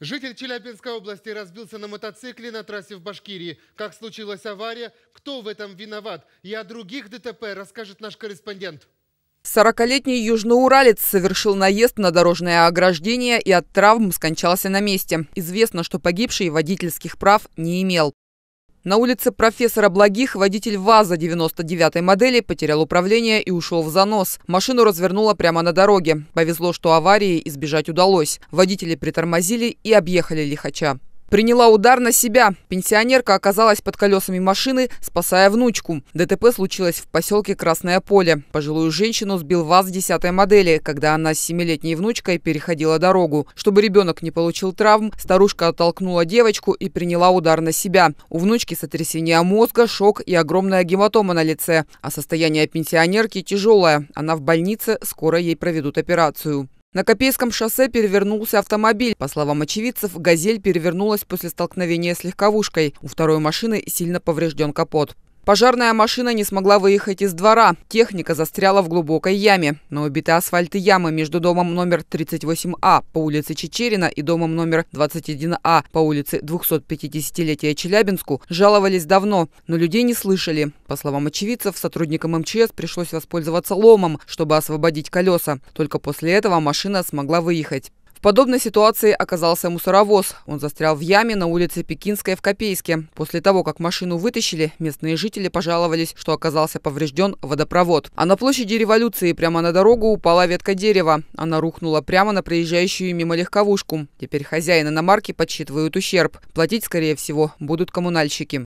Житель Челябинской области разбился на мотоцикле на трассе в Башкирии. Как случилась авария, кто в этом виноват и о других ДТП расскажет наш корреспондент. 40-летний южноуралец совершил наезд на дорожное ограждение и от травм скончался на месте. Известно, что погибший водительских прав не имел. На улице профессора Благих водитель ВАЗа 99-й модели потерял управление и ушел в занос. Машину развернуло прямо на дороге. Повезло, что аварии избежать удалось. Водители притормозили и объехали лихача. Приняла удар на себя. Пенсионерка оказалась под колесами машины, спасая внучку. ДТП случилось в поселке Красное Поле. Пожилую женщину сбил ВАЗ 10 модели, когда она с семилетней внучкой переходила дорогу. Чтобы ребенок не получил травм, старушка оттолкнула девочку и приняла удар на себя. У внучки сотрясение мозга, шок и огромная гематома на лице. А состояние пенсионерки тяжелое. Она в больнице, скоро ей проведут операцию. На Копейском шоссе перевернулся автомобиль. По словам очевидцев, «Газель» перевернулась после столкновения с легковушкой. У второй машины сильно поврежден капот. Пожарная машина не смогла выехать из двора. Техника застряла в глубокой яме. На убитые асфальты ямы между домом номер 38А по улице Чечерина и домом номер 21А по улице 250-летия Челябинску жаловались давно, но людей не слышали. По словам очевидцев, сотрудникам МЧС пришлось воспользоваться ломом, чтобы освободить колеса. Только после этого машина смогла выехать подобной ситуации оказался мусоровоз. Он застрял в яме на улице Пекинская в Копейске. После того, как машину вытащили, местные жители пожаловались, что оказался поврежден водопровод. А на площади революции прямо на дорогу упала ветка дерева. Она рухнула прямо на проезжающую мимо легковушку. Теперь хозяины иномарки подсчитывают ущерб. Платить, скорее всего, будут коммунальщики.